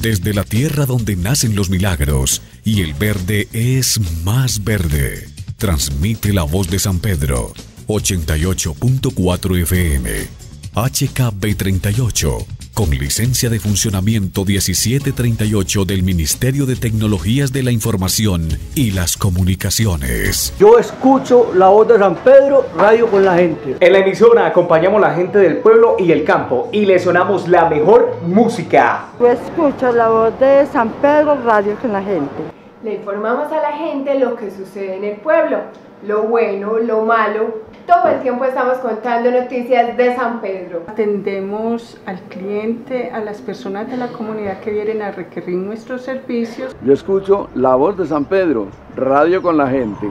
desde la tierra donde nacen los milagros y el verde es más verde. Transmite la voz de San Pedro, 88.4 FM, HKB38 con licencia de funcionamiento 1738 del Ministerio de Tecnologías de la Información y las Comunicaciones. Yo escucho la voz de San Pedro, radio con la gente. En la emisora acompañamos a la gente del pueblo y el campo y le sonamos la mejor música. Yo escucho la voz de San Pedro, radio con la gente. Le informamos a la gente lo que sucede en el pueblo, lo bueno, lo malo. Todo el tiempo estamos contando noticias de San Pedro. Atendemos al cliente, a las personas de la comunidad que vienen a requerir nuestros servicios. Yo escucho la voz de San Pedro, radio con la gente.